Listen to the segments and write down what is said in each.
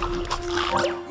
Oh.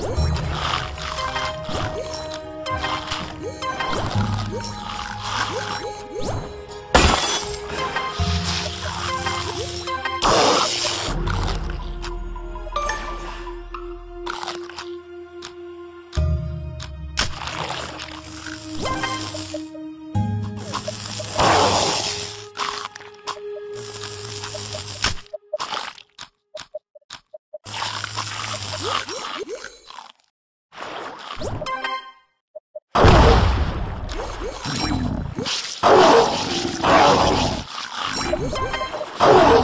you Oh!